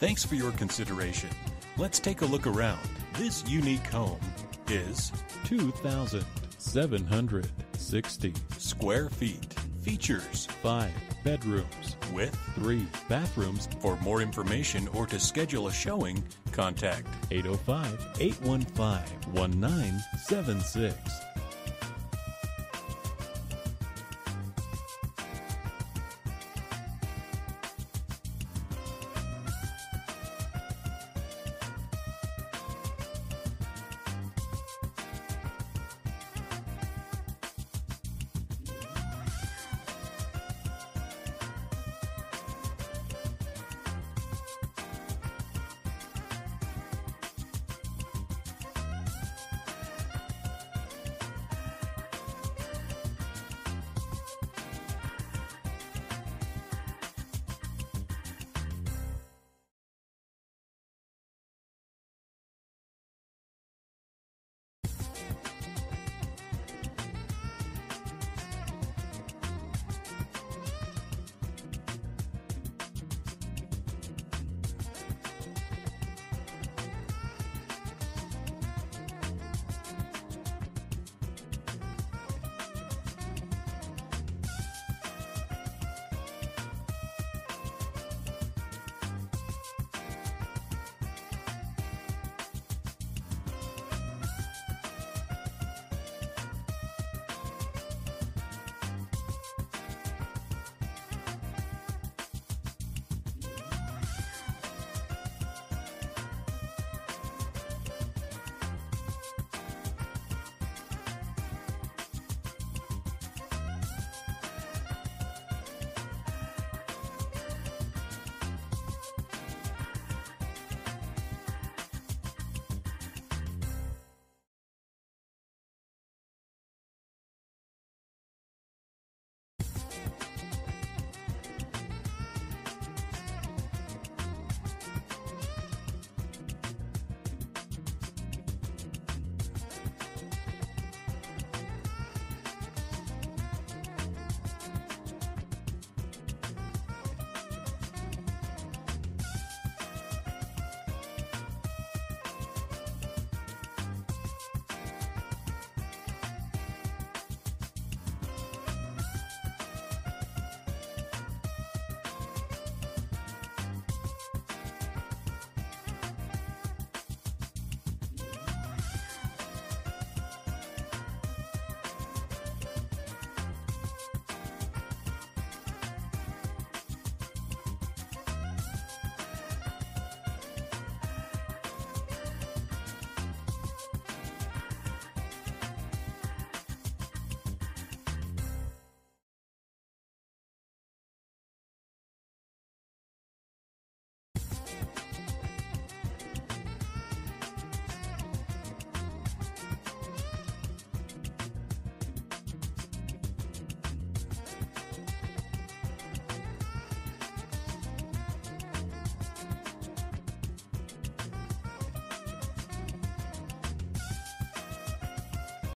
Thanks for your consideration. Let's take a look around. This unique home is 2,760 square feet. Features five bedrooms with three bathrooms For more information or to schedule a showing, contact 805 815 1976